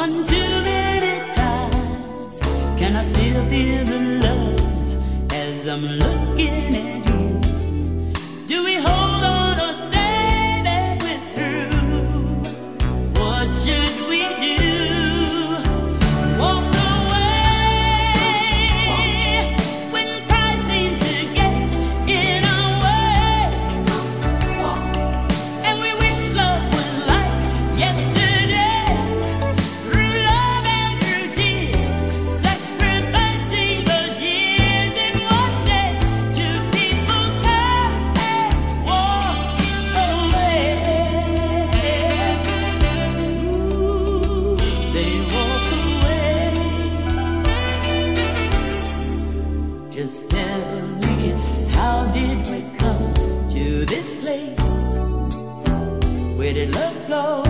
one too many times. Can I still feel the love as I'm looking at you? Do we hold on or say that we're through? What should we Where did love go?